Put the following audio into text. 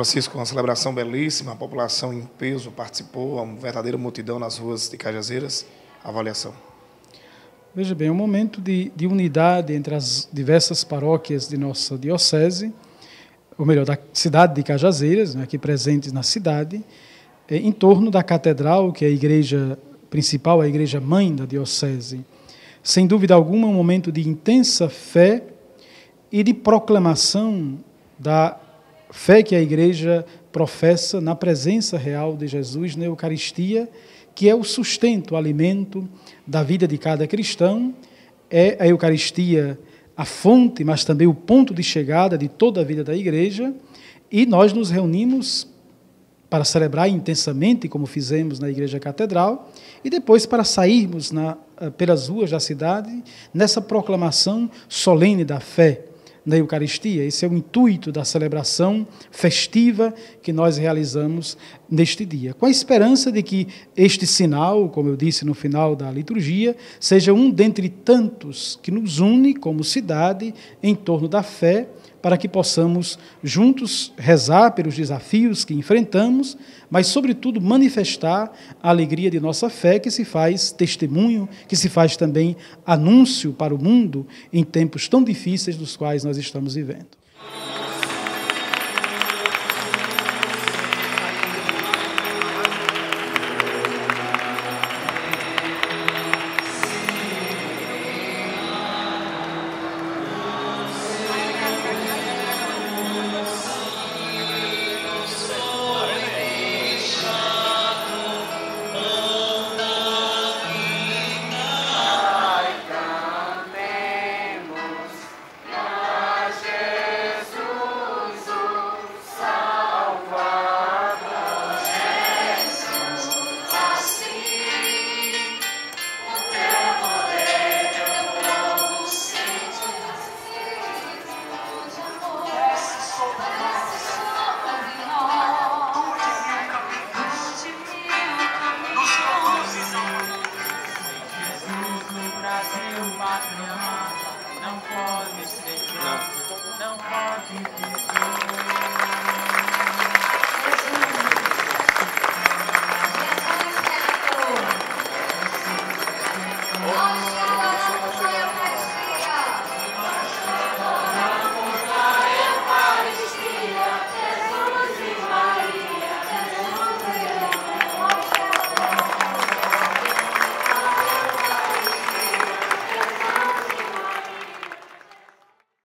Francisco, uma celebração belíssima, a população em peso participou, uma verdadeira multidão nas ruas de Cajazeiras. Avaliação. Veja bem, é um momento de, de unidade entre as diversas paróquias de nossa diocese, ou melhor, da cidade de Cajazeiras, né, aqui presentes na cidade, é, em torno da catedral, que é a igreja principal, a igreja mãe da diocese. Sem dúvida alguma, um momento de intensa fé e de proclamação da fé que a igreja professa na presença real de Jesus na Eucaristia, que é o sustento, o alimento da vida de cada cristão, é a Eucaristia a fonte, mas também o ponto de chegada de toda a vida da igreja, e nós nos reunimos para celebrar intensamente, como fizemos na Igreja Catedral, e depois para sairmos na, eh, pelas ruas da cidade nessa proclamação solene da fé na Eucaristia. Esse é o intuito da celebração festiva que nós realizamos neste dia, com a esperança de que este sinal, como eu disse no final da liturgia, seja um dentre tantos que nos une como cidade em torno da fé para que possamos juntos rezar pelos desafios que enfrentamos, mas, sobretudo, manifestar a alegria de nossa fé, que se faz testemunho, que se faz também anúncio para o mundo em tempos tão difíceis dos quais nós estamos vivendo. não pode ser fraco, não pode pedir.